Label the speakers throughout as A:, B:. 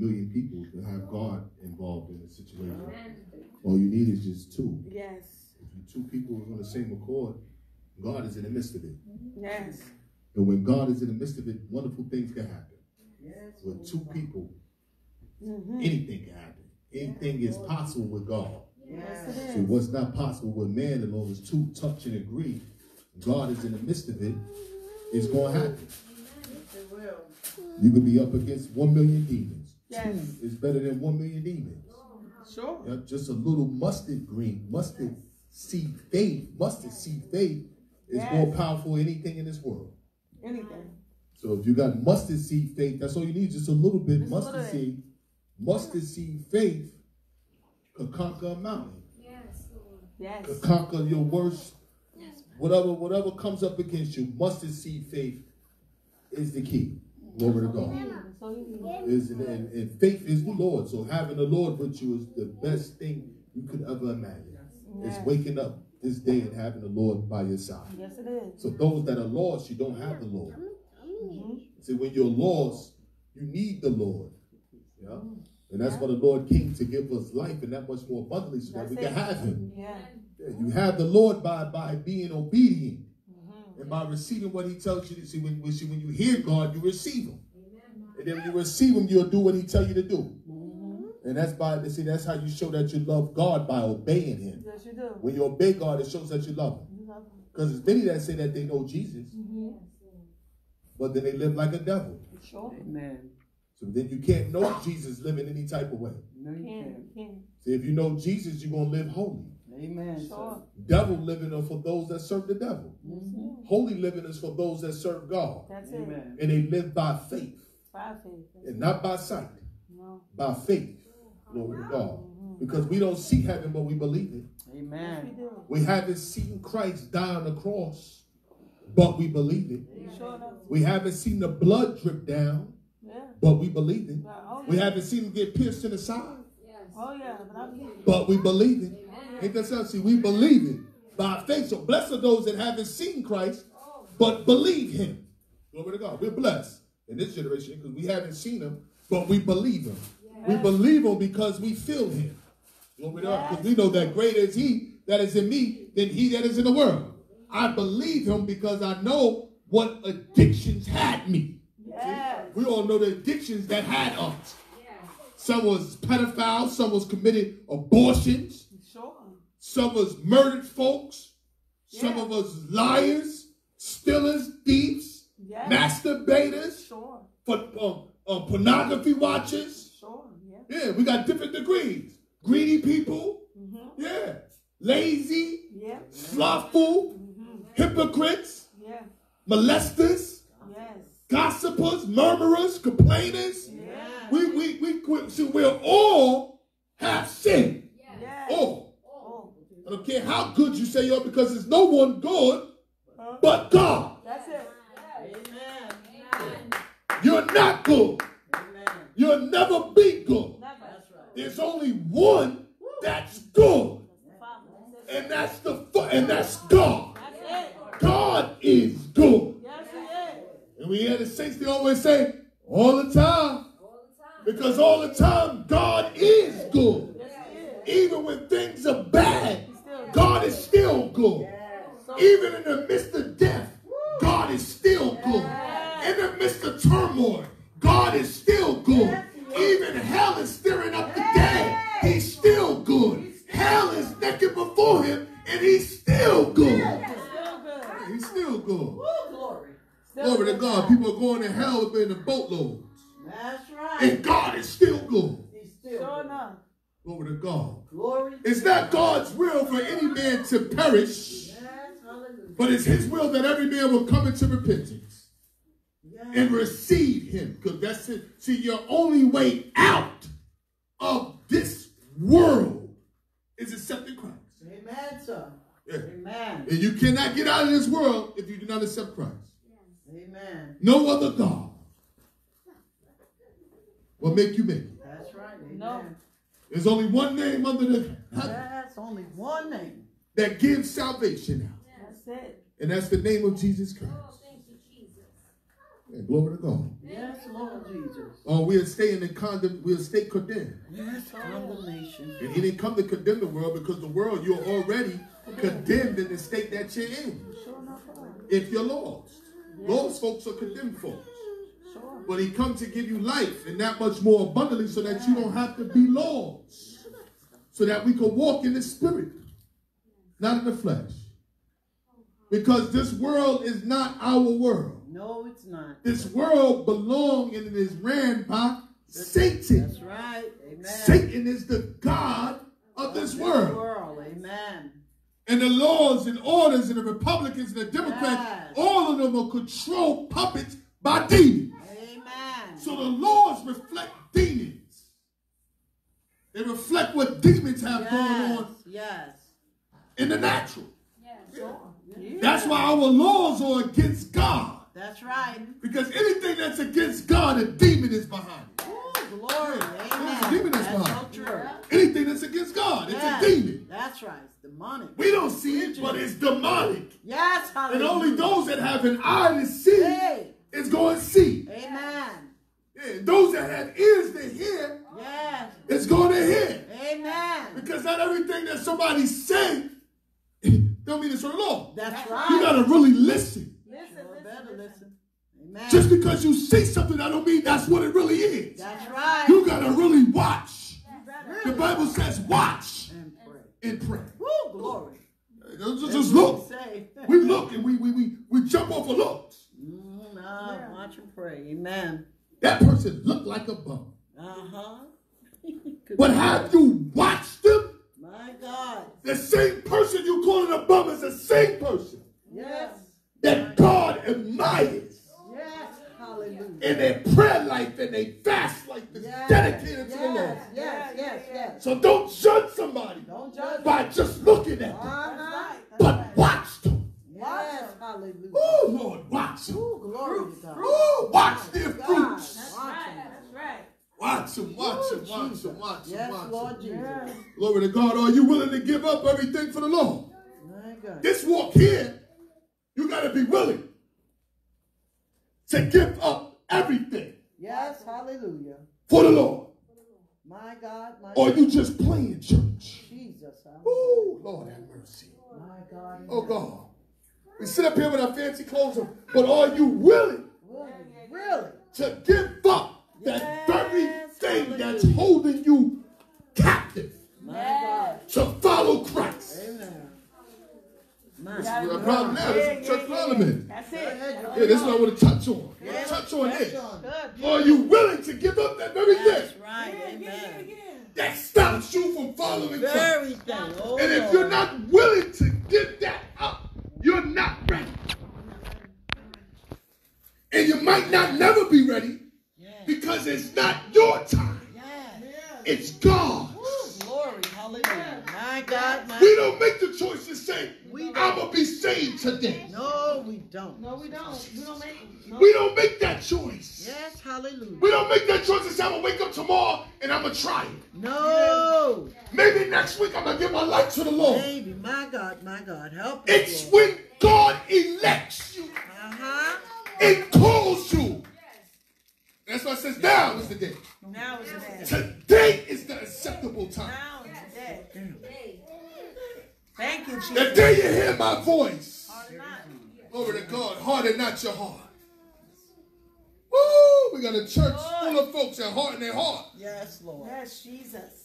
A: million people to have God involved in the situation. All you need is just two.
B: Yes.
A: If two people are on the same accord, God is in the midst of it.
B: Yes.
A: And when God is in the midst of it, wonderful things can happen.
C: Yes.
A: With two people,
B: Mm-hmm.
A: anything can happen. Anything is possible with God.
B: Yes.
A: So what's not possible with man, as long as two touch and agree, God is in the midst of it, it's going to happen.
C: It will.
A: You could be up against one million demons.
B: Yes.
A: Two is better than one million demons.
B: Sure.
A: Yeah, just a little mustard green, mustard seed faith, mustard seed faith is
B: Yes.
A: more powerful than anything in this world.
B: Anything.
A: So if you got mustard seed faith, that's all you need, just a little bit.
B: Just
A: mustard
B: little bit.
A: seed, mustard seed faith could conquer a mountain,
B: Yes. Yes.
A: could conquer your worst, yes. whatever, whatever comes up against you. Mustard seed faith is the key. Glory to God.
B: So you need.
A: Is and, and faith is the Lord. So having the Lord with you is the best thing you could ever imagine. It's waking up this day and having the Lord by your side.
B: Yes, it is.
A: So those that are lost, you don't have the Lord.
B: Mm-hmm.
A: See, when you're lost, you need the Lord. Yeah. And that's why the Lord came to give us life and that much more abundantly so that we
B: That's
A: can have him.
B: Yeah.
A: Yeah, You have the Lord by by being obedient. And by receiving what he tells you to see. When, when, you- when you hear God, you receive him. And then when you receive him, you'll do what he tell you to do.
B: Mm-hmm.
A: And that's by see, that's how you show that you love God by obeying him.
B: Yes, you do.
A: When you obey God, it shows that you love him.
B: You love him.
A: Because there's many that say that they know Jesus,
B: Mm-hmm.
A: but then they live like a devil.
B: Sure.
D: Amen.
A: So then you can't know Jesus living any type of way.
D: No, you
B: Can.
D: can't.
A: See, if you know Jesus, you're gonna live holy.
D: Amen.
B: Sure.
A: Devil living is for those that serve the devil.
B: Mm-hmm.
A: Holy living is for those that serve God.
B: That's
D: sir.
B: it.
A: And they live by faith.
B: By faith. That's
A: And not by sight.
B: No.
A: By faith. Glory to God.
B: Mm-hmm.
A: Because we don't see heaven, but we believe it.
B: Yes, we
D: Amen.
A: We haven't seen Christ die on the cross, but we believe it.
B: Sure.
A: We haven't seen the blood drip down,
B: Yeah.
A: but we believe it.
B: Oh,
A: We haven't seen him get pierced in the side,
B: Oh, yeah. But I believe
A: but we believe it. Ain't that something? See, we believe it by faith. So blessed are those that haven't seen Christ, but believe him. Glory to God. We're blessed in this generation because we haven't seen him, but we believe him. We believe him because we feel him. Glory to God. Because we know that greater is he that is in me than he that is in the world. I believe him because I know what addictions had me.
B: Yes.
A: We all know the addictions that had us. Some was pedophiles, some was committed abortions,
B: Sure.
A: of us murdered folks, some
B: Yeah.
A: of us liars, stealers, thieves,
B: Yes.
A: masturbators,
B: Sure.
A: for, um, uh, pornography watchers.
B: Sure. Yeah.
A: Yeah, we got different degrees. Greedy people,
B: Mm-hmm.
A: yeah. Lazy,
B: Yeah.
A: slothful,
B: Mm-hmm.
A: hypocrites,
B: Yeah.
A: molesters,
B: Yes.
A: gossipers, murmurers, complainers.
B: Yeah.
A: We we we we see we'll all have sin.
B: Yeah.
A: All. I don't care how good you say you are because there's no one good but God.
B: That's it.
C: Amen.
A: You're not good.
C: Amen.
A: You'll never be good.
B: Never.
C: That's right.
A: There's only one that's good.
B: Father. That's it.
A: And that's the fu- and that's God.
B: That's it.
A: God is good.
B: Yes, he is.
A: And we hear the saints they always say all the time. Because all the time God good. Even in the midst of death, God is still good. In the midst of turmoil, God is still good. Even hell is stirring up the dead. He's still good. Hell is naked before him, and he's still good. He's still good.
C: Glory.
A: Glory to. God. People are going to hell in the boatloads,
C: That's right.
A: and God is still good.
C: He's still.
B: Sure
C: good.
A: Glory to God.
C: Glory.
A: Is not God's will for any man to perish,
C: Yes,
A: but it's his will that every man will come into repentance.
C: Yes.
A: and receive him. Because that's it. See, your only way out of this world is accepting Christ.
C: Amen, sir.
A: Yeah.
C: Amen.
A: And you cannot get out of this world if you do not accept Christ.
C: Amen.
A: No other God will make you make it.
C: That's right. Amen.
B: No.
A: There's only one name under the heaven
C: That's only one name.
A: That gives salvation out.
B: That's it.
A: And that's the name of Jesus Christ. Oh, yeah, glory to God.
C: Yes, Lord Jesus.
A: Oh, we'll stay in the condemn, we'll stay condemned.
C: Yes, condemnation.
A: And he didn't come to condemn the world because the world you're already condemned in the state that you're in. If you're lost. Lost folks are condemned folks.
B: Sure.
A: But he come to give you life and that much more abundantly so that you don't have to be lost. So that we can walk in the spirit, not in the flesh. Because this world is not our world.
C: No, it's not.
A: This world belongs and it is ran by Satan.
C: That's right. Amen.
A: Satan is the God of this world.
C: World. Amen.
A: And the laws and orders and the Republicans and the Democrats,
C: Yes.
A: all of them are controlled puppets by demons.
C: Amen.
A: So the laws reflect demons. They reflect what demons have going on
C: Yes.
A: In the natural.
B: Sure.
A: That's why our laws are against God.
C: That's right.
A: Because anything that's against God, a demon is behind it.
C: Ooh, glory.
A: There's a
C: Amen.
A: demon
C: That's
A: that's
C: so
A: behind.
C: true.
A: Anything that's against God, it's a demon.
C: That's right. It's demonic.
A: We don't see it, but it's demonic.
C: Yes,
A: And only those that have an eye to see
C: Hey.
A: is going to see.
C: Amen.
A: Yeah, those that have ears to hear
C: Yes.
A: is going to hear.
C: Amen.
A: Because not everything that somebody say don't mean it's from the Lord.
C: That's right.
A: You got to really listen.
B: Listen,
C: You
B: listen,
C: better
B: listen.
C: listen. Amen.
A: Just because you see something, I don't mean that's what it really is.
C: That's right.
A: You got to really watch.
B: You
A: The. Bible says watch
C: And pray.
A: and pray.
C: Woo, glory.
A: Just,
C: That's
A: just
C: what
A: look.
C: we
A: look and we, we, we, we jump off of looks.
C: Mm, no, watch and pray. Amen.
A: That person looked like a bum.
C: Uh-huh.
A: But have you watched them?
C: My God.
A: The same person you calling a bum is the same person
C: Yes.
A: that God admires.
C: Yes. Hallelujah.
A: And their prayer life and their fast life is
C: Yes.
A: dedicated to the Lord.
C: Yes, yes, yes, yes.
A: So don't judge somebody
C: Don't judge.
A: by just looking at them,
C: Uh-huh.
A: but watch them.
C: Yes, hallelujah.
A: Oh, Lord, watch them.
C: Ooh, glory to God.
A: Oh, watch their
C: God.
A: fruits.
B: That's
C: Watch
B: right.
C: him.
B: That's right.
A: Watch them, watch them, watch them, watch them,
C: Yes,
A: watch
C: Lord
A: them.
C: Jesus.
A: Glory to God. Are you willing to give up everything for the Lord?
C: My God.
A: This walk here, you got to be willing to give up everything
C: Yes, hallelujah.
A: for the Lord.
C: My God, my
A: Or you just playing church.
C: Jesus. hallelujah.
A: Oh, Lord have mercy.
C: My God.
A: Oh, God. We sit up here with our fancy clothes on, but are you willing
C: Really? Really?
A: to give up that very thing that's holding you captive to follow Christ?
C: Amen. My
A: This is the problem now. This
B: Yeah,
A: is church
B: yeah,
A: parliament.
B: That's it.
A: Yeah, this is what I want to touch on.
C: Yes,
A: touch on
C: touch
A: this. Are you willing to give up that very thing
C: right.
B: Yeah, yeah,
C: Amen.
A: that stops you from following Christ?
C: Very thing. Oh,
A: And if you're not willing to give that up, you're not ready. And you might not never be ready
C: Yes.
A: Because it's not your time.
C: Yes.
A: It's God.
C: Woo, glory. Hallelujah. My God. My
A: We don't make the choice to say,
C: We
A: I'm
C: don't.
A: going to be saved today.
C: No, we don't.
B: No, we don't. We don't make. No.
A: We don't make that choice.
C: Yes, hallelujah.
A: We don't make that choice to say, I'm going to wake up tomorrow and I'm going to try it.
C: No.
A: Maybe next week I'm going to give my life to the Lord.
C: Baby, my God, my God. Help us.
A: It's
C: Lord.
A: when God elects you
C: Uh-huh.
A: and calls you. That's why it says now is the day.
B: Now is the day.
A: Today is the acceptable time.
B: Now is the day. Thank you, Jesus.
A: The day you hear my voice.
B: Hard not.
A: Glory to God. Harden not your heart. Woo! We got a church full of folks that harden their heart
C: Yes, Lord.
B: Yes, Jesus.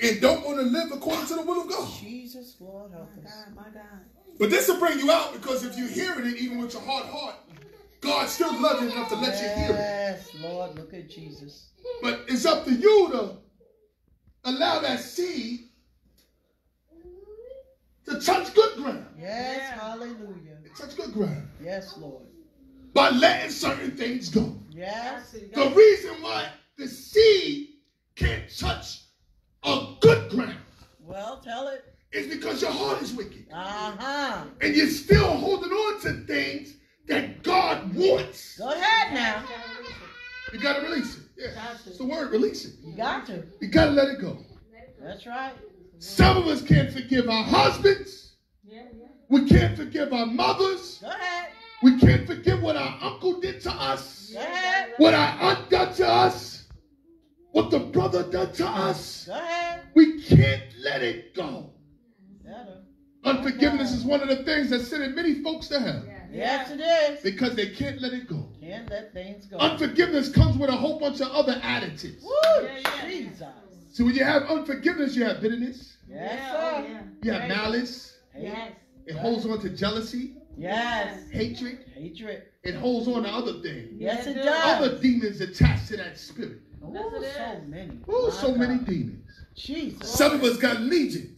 A: and don't want to live according to the will of God.
C: Jesus, Lord, help
B: My
C: us.
B: God, my God.
A: But this will bring you out because if you're hearing it, even with your hard heart, God still loves you enough to let you hear it.
C: Yes, Lord, look at Jesus.
A: But it's up to you to allow that seed to touch good ground.
C: Yes,
B: Yeah.
C: hallelujah.
A: Touch good ground.
C: Yes, Lord.
A: By letting certain things go.
C: Yes.
A: The reason why the seed can't touch a good ground
C: Well, tell it.
A: is because your heart is wicked.
C: Uh-huh.
A: And you're still holding on to things that God wants.
C: Go ahead now.
A: You gotta release it. Yeah. It's the word, release it.
C: You got to.
A: You gotta let it go.
C: That's right.
A: Some of us can't forgive our husbands.
B: Yeah, yeah.
A: We can't forgive our mothers.
C: Go ahead.
A: We can't forgive what our uncle did to us,
C: Go ahead.
A: what our aunt done to us, what the brother done to us.
C: Go ahead.
A: We can't let it go.
C: Better.
A: Unforgiveness is one of the things that's sending many folks to hell
C: Yes, it is.
A: because they can't let it go.
C: Can't let things go.
A: Unforgiveness comes with a whole bunch of other additives.
C: Woo! Jesus.
A: So when you have unforgiveness, you have bitterness,
C: Yes, sir.
A: you have malice,
C: Hate.
A: it holds on to jealousy,
C: Yes.
A: hatred,
C: Hatred.
A: it holds on to other things.
C: Yes, it does.
A: Other demons attached to that spirit.
C: Ooh, so many.
A: Oh,
C: My
A: so many demons.
C: Jesus.
A: Some of us got legions.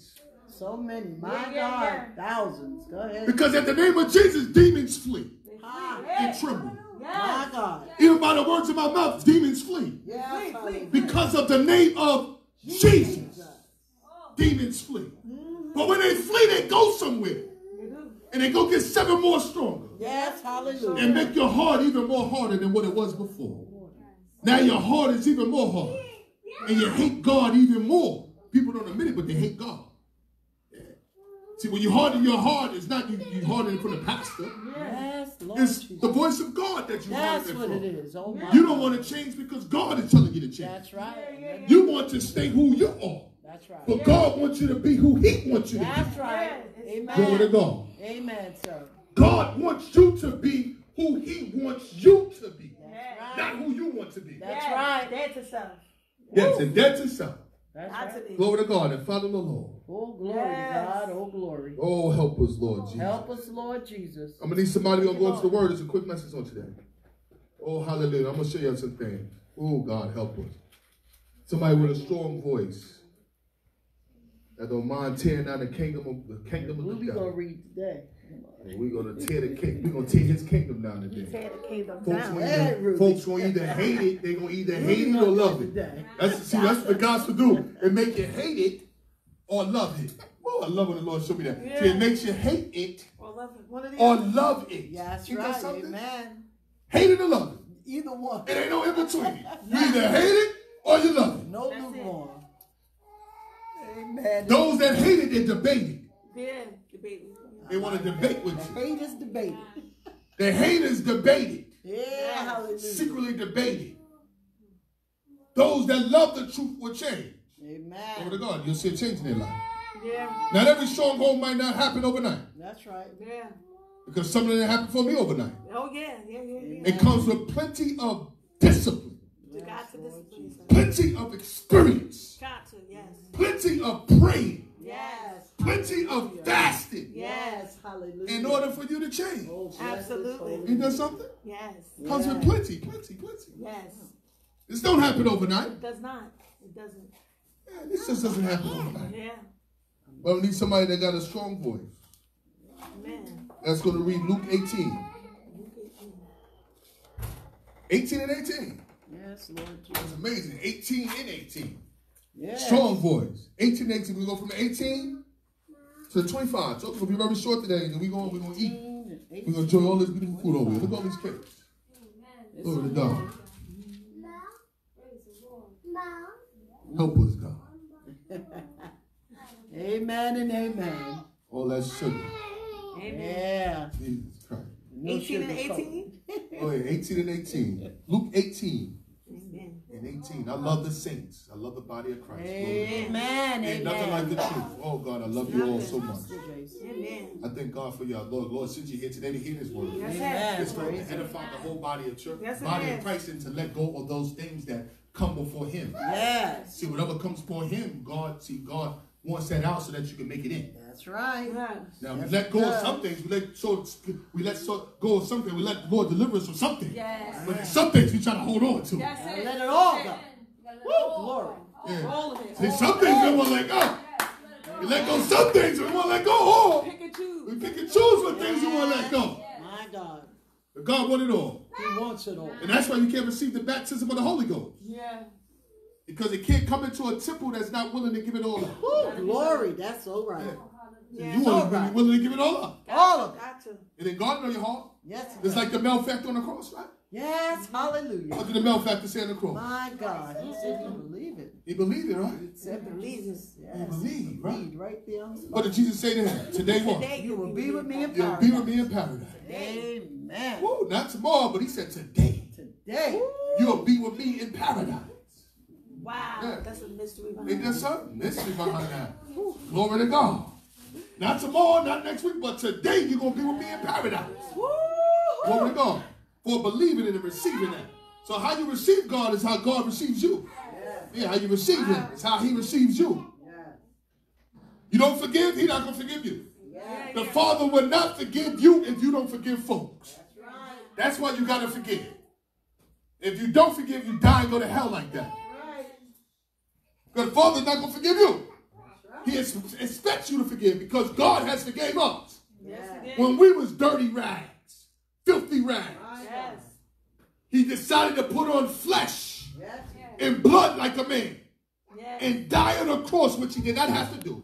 C: So many. My
B: Yeah, yeah,
C: God.
B: yeah.
C: Thousands. Go ahead.
A: Because at the name of Jesus, demons flee
C: Ah,
A: and tremble.
C: my God.
A: Even by the words of my mouth, demons flee.
C: Yes, hallelujah.
A: Because of the name of Jesus, demons flee. But when they flee, they go somewhere. And they go get seven more stronger.
C: Yes, hallelujah.
A: And make your heart even more harder than what it was before. Now your heart is even more hard. And you hate God even more. People don't admit it, but they hate God. Yeah. See, when you harden your heart, it's not you, you harden it from the pastor.
C: Yes, Lord
A: It's
C: Jesus.
A: the voice of God that you
C: That's
A: harden
C: what
A: it
C: it
A: from.
C: is. Oh my
A: You don't want to change because God is telling you to change.
C: That's right.
A: You want to stay who you are.
C: That's right.
A: But God wants you to be who He wants you to
C: That's
A: be.
C: That's right.
A: Glory to
C: Amen.
A: God.
C: Amen, sir.
A: God wants you to be who He wants you to be,
C: That's
A: not who you want to be.
C: That's right.
B: Dead to self.
A: Yes, and that's itself.
C: That's right.
B: be.
A: Glory to God and follow the Lord.
C: Oh, glory
B: Yes.
C: to God. Oh, glory.
A: Oh, help us, Lord Jesus.
C: Help us, Lord Jesus.
A: I'm gonna need somebody gonna go into the word. It's a quick message on today. Oh, hallelujah. I'm gonna show you some things. Oh, God, help us. Somebody with a strong voice that don't mind tearing down the kingdom of the kingdom
C: What
A: of
C: we
A: the
C: gonna read today?
A: We're gonna tear the king. We're gonna tear his kingdom down today.
B: Tear the kingdom
A: Folks
B: down.
A: gonna,
C: Hey,
A: either, folks gonna either hate it, they're gonna either hate it or love it. That's see, that's what the gospel do. It make you hate it or love it. Oh, I love when the Lord showed me that. See, it makes you hate it
B: Or love it. One of the
A: or love it.
C: Yeah, that's
A: Ain't that
C: right.
A: something?
C: Amen.
A: Hate it or love it.
C: Either one.
A: It ain't no in between. You either hate it or you love it.
C: No
B: That's it.
C: lukewarm. Amen.
A: Those that hate it, they debate it.
B: Yeah, debate.
A: They want to debate with
C: The
A: you.
C: hate is debated.
A: The haters debate it,
C: Yeah, hallelujah.
A: secretly debate it. Those that love the truth will change. Amen. Glory to
C: Amen.
A: God, you'll see a change in their life.
B: Yeah,
A: Not every stronghold might not happen overnight.
C: That's right.
B: yeah.
A: Because something didn't happen for me overnight.
B: Oh yeah, yeah, yeah, yeah.
A: It comes with plenty of discipline,
B: You got to discipline
A: plenty of experience,
B: Got to, yes.
A: plenty of praying,
C: Yes.
A: plenty of fasting
C: Yes. Hallelujah.
A: in order for you to change.
C: Oh,
B: Absolutely.
C: holy
A: Ain't that something?
B: Yes.
A: Comes with plenty, plenty, plenty.
B: Yes.
A: This don't happen overnight.
B: It does not. It doesn't.
A: Yeah, this just doesn't happen overnight.
B: Yeah.
A: But we need somebody that got a strong voice.
B: Amen.
A: That's going to read Luke 18. 18 and 18.
C: Yes, Lord
A: It's
C: Jesus.
A: amazing. 18 and 18.
C: Yes.
A: Strong voice. 18 and 18. We go from 18 to 25. So it's going to be very short today. And we're going we're gonna eat. We're going to enjoy all this beautiful food over here. Look at all these cakes. Glory to God. Help us, God.
C: Amen and amen.
A: All that sugar.
B: Amen.
C: Yeah.
A: Jesus Christ.
C: No
B: 18 and 18?
A: Oh, yeah. 18 and 18. Luke 18
B: Amen.
A: And 18. I love the saints. I love the body of Christ. Glory to God.
C: Amen.
A: Ain't nothing like the truth. Oh God, I love you all so much.
B: Amen.
A: I thank God for y'all. Lord, Lord, send you here today to hear this word.
B: Yes,
C: Amen.
A: It's going to edify the whole body of church,
B: Yes,
A: body
B: is.
A: of Christ, and to let go of those things that come before Him.
C: Yes.
A: See, whatever comes before Him, God, see, God wants that out so that you can make it in.
C: That's right.
B: Yes.
A: Now, we
C: Yes,
A: let
C: it
A: go of some things. We let so we let so go of something. We let the Lord deliver us from something.
B: Yes.
A: But some things we try to hold on to.
B: That's it.
C: let it all go. Woo, glory.
A: Yeah.
B: All of it.
A: See, some things we won't let go. We let go of some things we want to let go. Oh,
B: Pick and choose.
A: we pick and choose what things we want to let go.
C: My God.
A: But God want it all.
C: He wants it all.
A: And that's why you can't receive the baptism of the Holy Ghost.
B: Yeah.
A: Because it can't come into a temple that's not willing to give it all up.
C: Woo, glory. That's all right.
B: Yeah.
A: You want to
C: Alright.
A: be willing to give it all up.
C: All of it.
B: Got to.
A: And then God know your heart.
C: Yes.
A: It's
C: does.
A: like the malefactor on the cross, right?
C: Yes. Hallelujah.
A: What did the malefactor say on the cross?
C: My God. He said he believe it.
A: He believed it, right?
C: He said believe this.
A: He
C: Yes.
A: believed, right?
C: Right there on the
A: What did Jesus say to him? Today what?
B: Today
C: You will be with me in
A: You'll be with me in paradise.
C: Amen.
A: Woo, not tomorrow, but he said today.
C: Today.
A: You'll be with me in paradise.
B: Wow.
A: Yeah.
B: That's a mystery
A: Ain't
B: behind
A: there something? Mystery behind that. Glory to God. Not tomorrow, not next week, but today you're going to be with me in paradise. Glory to God. For believing it and receiving that. So how you receive God is how God receives you. Yeah, how you receive him is how he receives you. You don't forgive, he not going to forgive you. The Father will not forgive you if you don't forgive folks. That's why you got to forgive. If you don't forgive, you die and go to hell like that. Because the Father's not going to forgive you. He expects you to forgive because God has forgave us. When we was dirty rags, filthy rags,
B: Yes.
A: he decided to put on flesh
C: Yes.
A: and blood like a man
B: Yes.
A: and die on a cross, which he did not have to do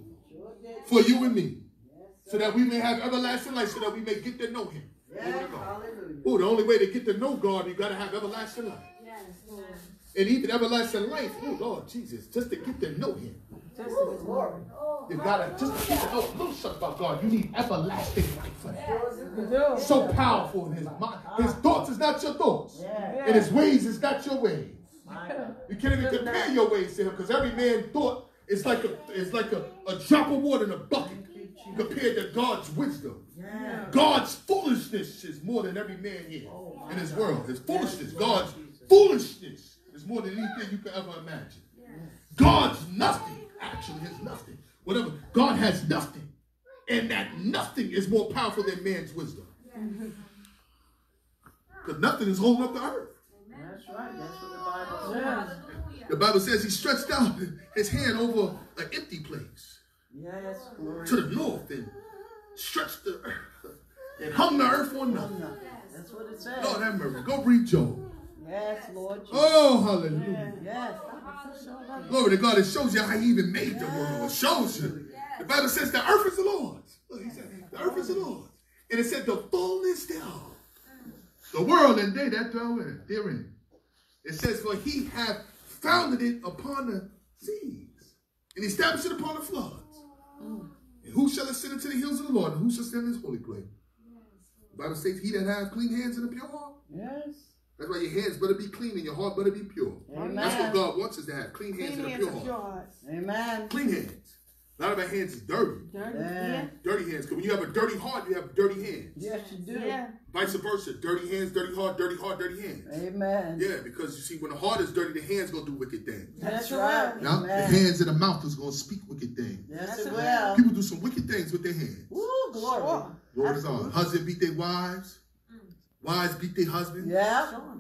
A: for you and me. So that we may have everlasting life, so that we may get to know him. Glory to God.
C: Hallelujah.
A: Oh, the only way to get to know God, you got to have everlasting life. And even everlasting life, oh Lord Jesus, just to get to know him.
C: Glory.
A: You gotta just to get to know a little something about God. You need everlasting life for that. So powerful in his mind. His thoughts is not your thoughts. And his ways is not your ways. You can't even compare your ways to him because every man thought is like a it's like a, a drop of water in a bucket compared to God's wisdom.
C: Yeah.
A: God's foolishness is more than every man here in this world. His foolishness, God's foolishness is more than anything you could ever imagine. God's nothing, actually, has nothing. Whatever. God has nothing. And that nothing is more powerful than man's wisdom. Because nothing is holding up the earth.
C: That's right. That's what the Bible oh, says.
A: The Bible says he stretched out his hand over an empty place
C: Yes. Glory.
A: to the north and stretched the earth and hung the earth on nothing.
C: That's what it says.
A: Lord have mercy. Go read Job.
C: Yes, Lord. Oh, Jesus.
A: Oh, hallelujah.
C: Yes.
A: Glory to God. It shows you how he even made the world. It shows you. The Bible says the earth is the Lord's. Look, he said, the earth is the Lord's. And it said the fullness thereof. The world and they that dwell in it, therein. It says, for he hath founded it upon the seas and established it upon the floods. And who shall ascend into the hills of the Lord? And who shall stand in his holy place? The Bible says, he that hath clean hands and a pure heart.
C: Yes.
A: That's why your hands better be clean and your heart better be pure. Amen. That's what God wants us to have. Clean hands
B: Clean
A: and a pure
B: of
A: heart.
C: Amen.
A: Clean hands. A lot of our hands is dirty.
B: Dirty.
C: Yeah.
B: Yeah.
A: Dirty hands. Because when you have a dirty heart, you have dirty hands.
C: Yes, you do.
B: Yeah.
A: Vice versa. Dirty hands, dirty heart, dirty heart, dirty hands.
C: Amen.
A: Yeah, because you see, when the heart is dirty, the hands gonna do wicked things.
C: That's
B: That's
C: right.
B: right.
A: Now, the hands and the mouth is gonna speak wicked things.
C: Yes, it
B: it.
C: will.
A: People do some wicked things with their hands.
C: Woo, glory.
B: Sure.
A: Glory to God. Husband beat their wives. Wives beat their husbands.
C: Yeah.
B: Sure.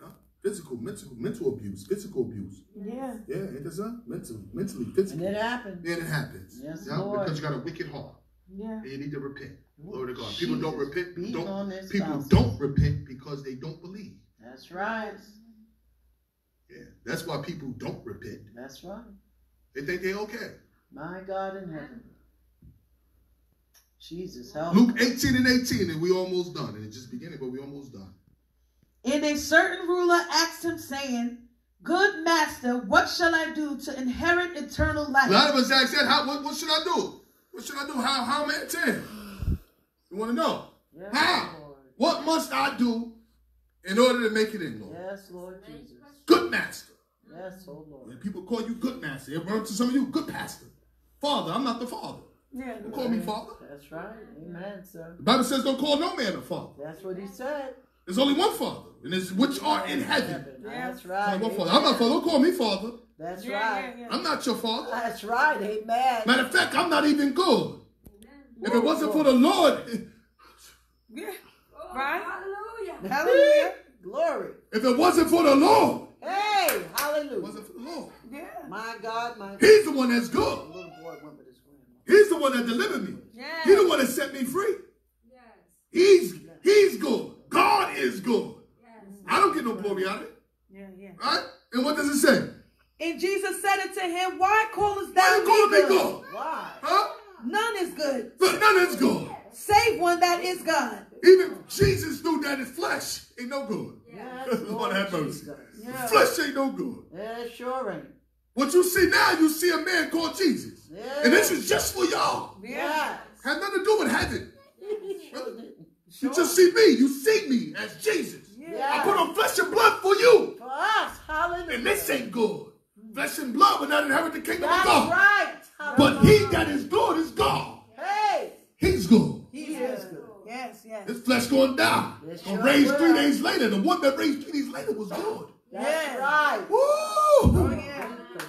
A: Yeah. Physical, mental, mental abuse, physical abuse.
B: Yeah.
A: Yeah, ain't that so? Mental, mentally,
C: And
A: physically.
C: it happens.
A: And it happens.
C: Yes,
A: yeah,
C: Lord.
A: Because you got a wicked heart.
B: Yeah.
A: And you need to repent. Glory to God. People don't repent.
C: beat
A: Don't,
C: on this
A: people
C: house.
A: don't repent because they don't believe.
C: That's right.
A: Yeah. That's why people don't repent.
C: That's right.
A: They think they're okay.
C: My God in heaven. Jesus, help.
A: Luke 18 and 18, and we almost done. And it's just beginning, but we almost done.
D: And a certain ruler asked him, saying, Good master, what shall I do to inherit eternal life?
A: A lot of us ask that, how, what, what should I do? What should I do? How, how am I 10? You want to know?
C: Yes,
A: How?
C: Lord.
A: What must I do in order to make it in, Lord?
C: Yes, Lord Jesus.
A: Good master.
C: Yes, oh Lord.
A: When people call you good master, it runs to some of you, good pastor. Father, I'm not the father.
B: Yeah.
A: Don't call me father.
C: That's right. Amen, sir.
A: The Bible says don't call no man a father.
C: That's what he said.
A: There's only one father, and it's which are in heaven.
C: That's
A: Only
C: right.
A: one father. I'm not father. Don't call me father.
C: That's
B: Yeah,
C: right.
B: yeah, yeah.
A: I'm not your father.
C: That's right. Amen.
A: Matter of fact, I'm not even good. If it wasn't for the Lord,
B: Yeah. Right?
E: Hallelujah.
B: Hallelujah.
C: Glory.
A: if it wasn't for the Lord,
C: Hey,
A: it
C: hallelujah.
A: wasn't for the Lord.
B: Yeah.
C: My God, my God.
A: He's the one that's
C: The
A: good.
C: little boy went with his grandma.
A: He's the one that delivered me.
B: Yeah.
A: He's the one that set me free.
E: Yes.
A: He's He's good. God is good.
E: Yes.
A: I don't get no glory out of it.
B: Yeah. Yeah.
A: Right? And what does it say?
D: And Jesus said unto him, Why callest
A: Why
D: thou
A: you calling
D: me
A: me
D: good?
C: Why?
A: Huh?
D: None is good,
A: Look, none is good.
D: save one that is God.
A: Even Jesus knew that his flesh ain't no good.
C: Yes,
A: Lord have mercy.
B: Yeah.
A: Flesh ain't no good.
C: Yeah, sure ain't.
A: What you see now, you see a man called Jesus. And this is just for y'all.
C: Yes.
A: Has nothing to do with heaven. You just see me. You see me as Jesus. I put on flesh and blood for you.
C: For us. Hallelujah.
A: And this ain't good. Flesh and blood will not inherit the kingdom
C: That's
A: of God.
C: right.
A: But he that is good is God.
C: Hey.
A: He's good.
C: He is good.
B: Yes, yes.
A: His flesh going to die.
C: Yes,
A: Gonna
C: sure
A: raise three days later. The one that raised three days later was good.
C: That's
B: Yeah.
C: right.
A: Woo!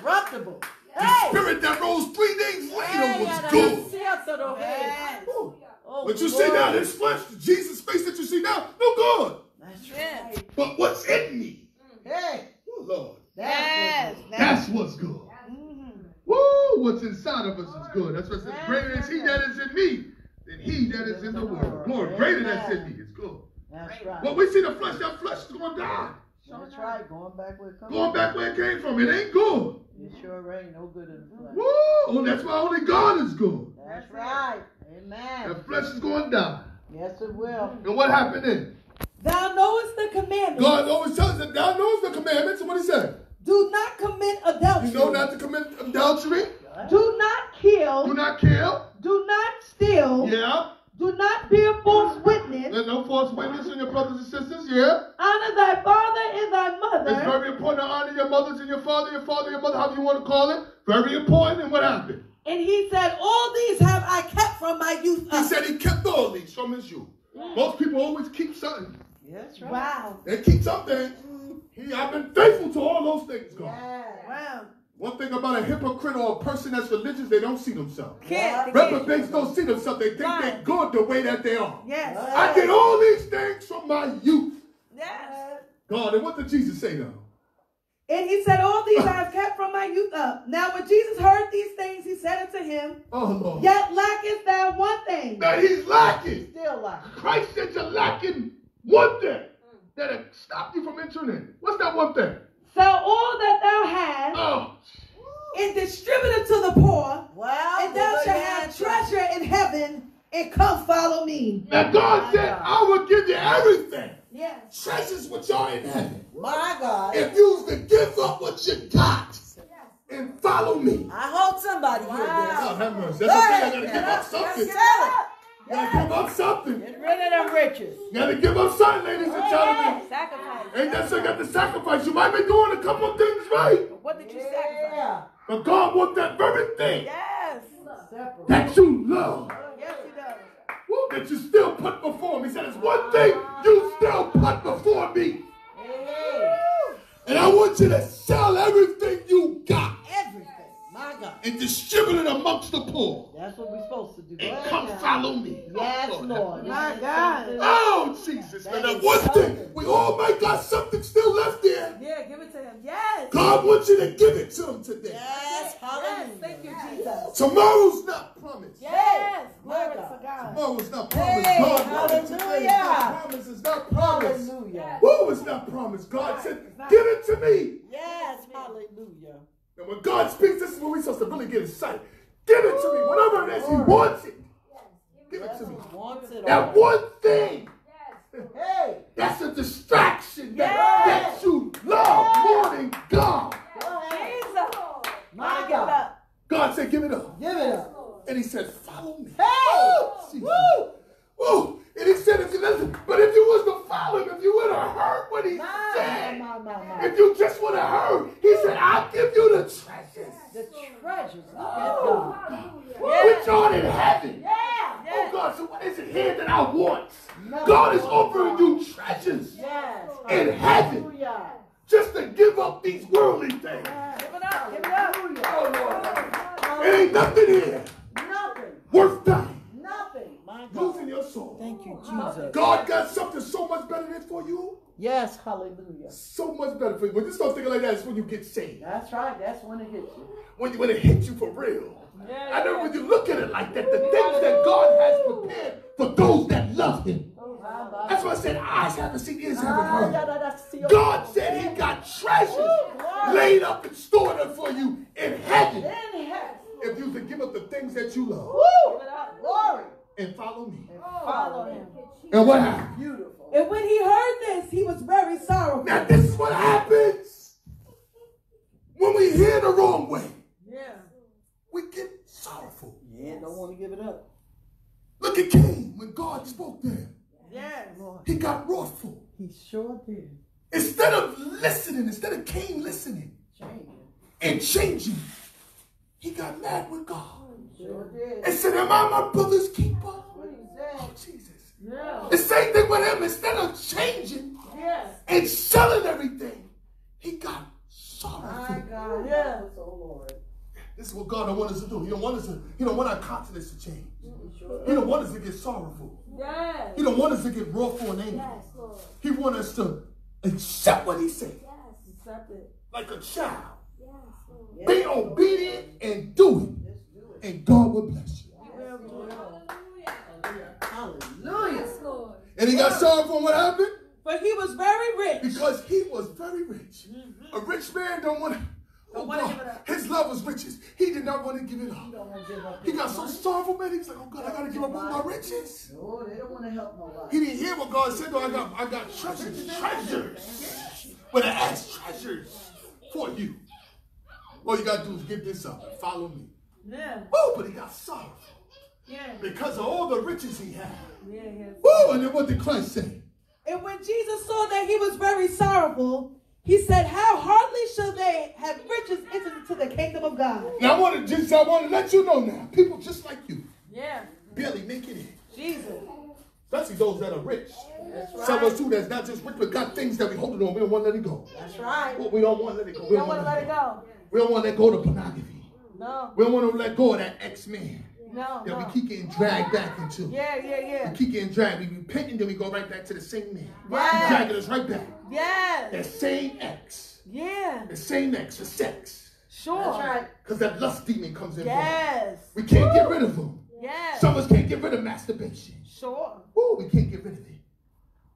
B: Oh, yeah.
C: Corruptible.
A: The
C: Hey.
A: spirit that rose three days later
C: Hey,
A: was good.
C: that's it, though. Hey.
B: Yes.
A: Woo.
C: Oh,
A: But you see now, this flesh, Jesus' face that you see now, no good.
C: That's
B: Yes.
C: right.
A: But what's in me?
C: Hey.
A: Oh, Lord.
B: Yes.
C: That's
A: That's what's good.
B: Mhm.
A: Woo! What's inside of us is good. That's what says. Greater is he that is in me than he that is in the world. Glory, greater that's in me is good.
C: That's right.
A: But we see the flesh, that flesh is going to die.
C: That's right. Going back where it comes
A: Going back where it came from. It ain't good.
C: It sure ain't no good in the flesh.
A: Woo! Oh, that's why only God is good.
C: That's right. Amen.
A: The flesh is going down.
C: Yes, it will.
A: And what happened then?
D: Thou knowest the commandments.
A: God always tells us, thou knowest the commandments. And what he said?
D: Do not commit adultery.
A: You know not to commit adultery.
D: Do not kill.
A: Do not kill.
D: Do not steal.
A: Yeah.
D: Do not bear false witness.
A: There's no false witness in your brothers and sisters. Yeah.
D: Honor thy father and thy mother.
A: It's very important to honor your mothers and your father, your father, your mother, however you want to call it. Very important. And what happened?
D: And he said, All these have I kept from my youth
A: He said he kept all these from his youth. Most people always keep something.
C: That's right.
D: Wow.
A: They keep something. He, I've been faithful to all those things, God.
C: Yeah.
B: Wow.
A: One thing about a hypocrite or a person that's religious, they don't see themselves.
B: Can't. they.
A: Reprobates don't see themselves. They think they're good the way that they are.
B: Yes.
A: I did all these things from my youth.
B: Yes.
A: God, and what did Jesus say now?
D: And he said, All these I have kept from my youth up. Now when Jesus heard these things, he said unto him,
A: Oh, Lord.
D: Yet lackest thou one thing.
A: That he's lacking.
C: Still like.
A: Christ said you're lacking one thing that'll stop you from entering in. What's that one thing?
D: Sell all that thou hast
A: Oh,
D: and distribute it to the poor,
C: Well,
D: and thou shalt have treasure in heaven, and come follow me.
A: now God said, I will give you everything.
D: Yes.
A: Treasures which are in heaven.
C: My God.
A: If you was to give up what you got and follow me.
C: I hope somebody hear
A: God have mercy. That's
C: Go
A: the thing. I gotta give up something.
C: this.
A: You
C: Sell it.
A: gotta give up something.
C: Get rid of them riches.
A: You gotta give up something, ladies and gentlemen.
B: Sacrifice.
A: Ain't that so you got to sacrifice? You might be doing a couple of things right.
B: What did you sacrifice?
A: But God wants that very thing
B: Yes.
A: That you love.
B: Yes, he does.
A: Woo, that you still put before me. He said, It's one thing you still put before me.
C: Hey.
A: And I want you to sell everything you got.
C: My God.
A: and distribute it amongst the poor.
C: That's what we're supposed to do.
A: And
C: ahead
A: come
C: now.
A: follow me.
C: Yes,
A: Oh,
C: Lord.
B: My God.
A: Oh, Jesus.
C: That
A: And that
C: is
A: one thing,
C: something.
A: we all might got something still left there.
B: Yeah, give it to him. Yes.
A: God wants you to give it to him today.
C: Yes,
B: Yes.
C: hallelujah.
B: Thank you, Jesus.
A: Tomorrow's not promised.
B: Yes. Glory to God.
A: Tomorrow's not promised.
C: Hey,
A: God
C: hallelujah.
A: It's not promised. It's not promised.
C: Hallelujah.
A: Who is not promised? God said, give it to me.
C: Yes, hallelujah.
A: And when God speaks, this is when we're supposed to really get excited. Give it to me. Whatever it is, He wants it. Give it to me.
C: he wants it all.
A: That one thing
C: Hey,
A: that's a distraction that,
B: Yes.
A: that you love more than God.
C: go ahead.
B: Jesus.
C: My God.
A: God said, give it up.
C: Give it up.
A: And He said, follow me.
C: Hey!
A: Jesus.
C: Woo!
A: Woo! And He said, if you listen, but if you was to follow Him, if you would have heard what He
C: My,
A: said,
C: my, my,
A: if you just would have heard, He said, I'll give you the treasures
C: The treasures. At oh, God.
A: which are in heaven.
C: Yeah.
A: Oh God, so what is it here that I want?
C: No.
A: God is offering you treasures
C: Yes.
A: in heaven
C: Hallelujah.
A: just to give up these worldly things.
B: Give it up. Give it up.
A: Oh Lord, it ain't nothing here
C: Nothing.
A: worth dying,
C: Nothing. My God.
A: losing your soul.
C: Thank you, Jesus.
A: God got something so much better than for you.
C: Yes, hallelujah.
A: So much better for you. When you start thinking like that, it's when you get saved.
C: That's right. That's when it hits you.
A: When you, when it hits you for real.
B: Yeah,
A: I know when you look at it like that, the things that God has prepared for those that love Him. Oh, that's why I said eyes haven't seen, ears haven't ah, heard. God said he got treasures laid up and stored up for you in heaven. If you could give up the things that you love
C: Woo!
B: Give it up.
C: Glory.
A: and follow me.
C: Follow him.
A: And what happened?
C: Beautiful.
D: And when he heard this, he was very sorrowful.
A: Now this is what happens When we hear the wrong way,
C: Yeah.
A: we get sorrowful.
C: Yeah, don't want to give it up.
A: Look at Cain when God spoke to him.
C: Yes. Lord.
A: He got wrathful.
C: He sure did.
A: Instead of listening, instead of Cain listening
C: Change.
A: and changing, he got mad with God
C: Sure did.
A: and said, Am I my brother's keeper?
C: What he.
A: Oh, Jesus.
C: Yeah.
A: The same thing with him. Instead of changing
C: Yes.
A: And selling everything, he got
C: My
A: sorrowful.
C: God. Yes. Oh, Lord.
A: This is what God don't want us to do. He don't want us to, he don't want our continence to change. Mm, he don't want us to get sorrowful.
C: Yes.
A: He don't want us to get wrathful and angry.
E: Yes, Lord.
A: He want us to accept what he said.
E: Yes.
C: Accept it.
A: Like a child.
E: Yes, Lord.
C: Yes.
A: Be obedient and do
C: Just do
A: it.
C: it.
A: And God will bless you.
C: Well, well.
E: Hallelujah.
C: Hallelujah.
E: Yes, Lord.
A: And he got sorrowful and what happened?
D: But he was very rich.
A: Because he was very rich. Mm-hmm. A rich man don't want to.
D: Don't wanna give it up.
A: His love was riches. He did not want to give it up.
C: Don't give up
A: He got so sorrowful, man. He was like, "Oh God, I gotta give up all my riches."
C: No, they don't want to help nobody.
A: He didn't hear what God said. Though I got, I got treasures, treasures. But I asked treasures for you. All you gotta do is give this up and follow me.
C: Yeah.
A: Woo! But he got sorrowful
C: Yeah.
A: because of all the riches he had.
C: Yeah. Yes.
A: Woo! And then what did Christ say?
D: And when Jesus saw that he was very sorrowful, he said, How hardly shall they have riches entered into the kingdom of God?
A: Now I want to just, I want to let you know now, people just like you
C: Yeah.
A: barely make it in.
C: Jesus.
A: Especially those that are rich.
C: That's
A: Some of us too that's not just rich, but got things that we hold it on. We don't want to let it go.
C: That's right.
A: We don't want to let it go. We
C: You don't want to let it go.
A: We don't want to let go of pornography.
C: No.
A: We don't want to let go of that ex-man
C: No.
A: that
C: no.
A: we keep getting dragged back into.
C: Yeah. Yeah. Yeah.
A: We keep getting dragged. We repent and then we go right back to the same man.
C: Yes.
A: Dragging us right back.
C: Yes.
A: That same ex.
C: Yeah.
A: The same ex for sex.
C: Sure. That's right.
A: Because that lust demon comes in.
C: Yes.
A: We can't get rid of them.
C: Yes.
A: Some of us can't get rid of masturbation.
C: Sure.
A: Ooh, we can't get rid of it.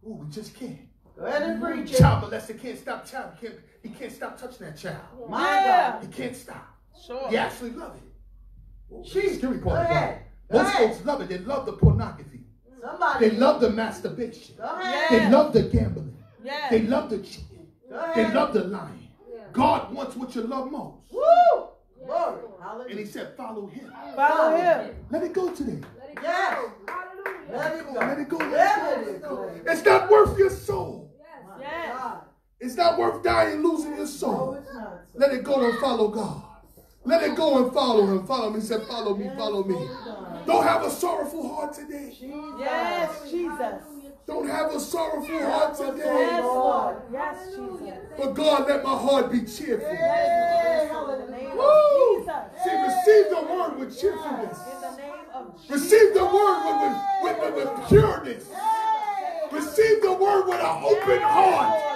A: Ooh, we just can't.
C: Go ahead and preach it.
A: Child molester can't stop child. He can't, he can't stop touching that child.
C: My
A: He
C: God.
A: can't stop.
C: Sure.
A: He actually loves it. Ooh,
C: Jeez.
A: Scary
C: Go
A: part about
C: ahead. Go
A: Most
C: ahead.
A: folks love it. They love the pornography.
C: Somebody.
A: They love the masturbation.
C: Go ahead.
A: They love the gambling.
C: Yes.
A: They love the cheating.
C: Go
A: They love the lying. God wants what you love most.
C: Woo! Glory.
A: And he said, follow him.
C: Follow him.
A: Let it go today.
E: Let it
C: Yes.
E: go. Hallelujah.
C: Let it go.
A: Let it go.
C: Let it go.
A: It's not worth your soul.
E: Yes.
C: Yes.
A: It's not worth dying losing your
C: No,
A: soul.
C: it's not.
A: Let it go and follow God. Let it go and follow him. Follow me. He said, follow me, follow me. Don't have a sorrowful heart today.
C: Yes, Jesus.
A: Don't have a sorrowful heart today. Yes.
C: Lord. Yes, Jesus.
A: But God, let my heart be cheerful. Woo!
C: Jesus.
A: See, receive the word with cheerfulness.
C: In the name of Jesus.
A: Receive the word with, with, with, with, with pureness. Receive the word with an open heart.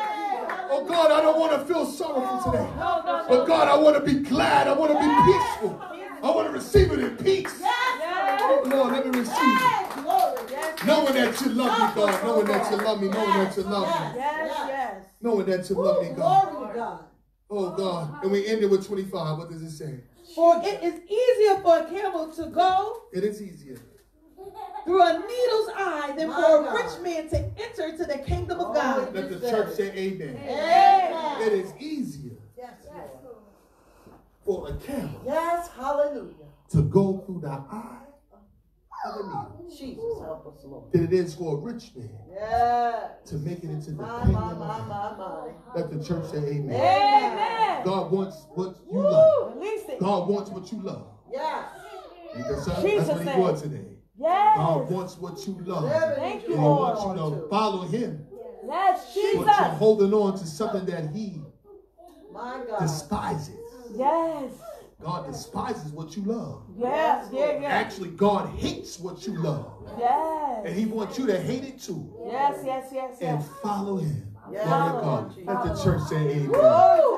A: Oh God, I don't want to feel sorrowful today. But. God, I want to be glad. I want to be peaceful. I want to receive it in peace. Oh Lord, let me receive it. Knowing that you love me, God. Knowing that you love me. Knowing that you love me.
C: yes, yes.
A: Knowing that you love me, God.
C: God.
A: Oh God. And we ended with 25. What does it say?
D: For it is easier for a camel to go
A: It is easier.
D: Through a needle's eye than
C: My
D: for a
C: God.
D: rich man to enter into the kingdom of
C: Oh,
D: God.
A: Let the church say amen.
C: Amen.
A: It is easier
C: Yes, Lord.
A: for a camel
C: Yes, hallelujah.
A: to go through the eye of a needle
C: Jesus, help us, Lord.
A: than it is for a rich man
C: Yes.
A: to make it into the
C: My,
A: kingdom
C: my,
A: of God.
C: my, my.
A: Let the church say amen.
C: Amen.
A: God wants what you love.
C: It.
A: God wants what you love.
C: Yes.
A: Ain't that? That's what he
C: name.
A: wants today.
C: Yes.
A: God wants what you love. And
C: it
A: he wants you to follow him.
C: Yes, Jesus.
A: But you're holding on to something that he
C: My God.
A: despises.
C: Yes.
A: God despises what you love.
C: Yes. Yeah, yeah.
A: Actually, God hates what you love.
C: Yes.
A: And he wants you to hate it too.
C: Yes, yes, yes,
A: And follow him.
C: Yes.
A: Glory to God. Let the church say amen.
C: Woo!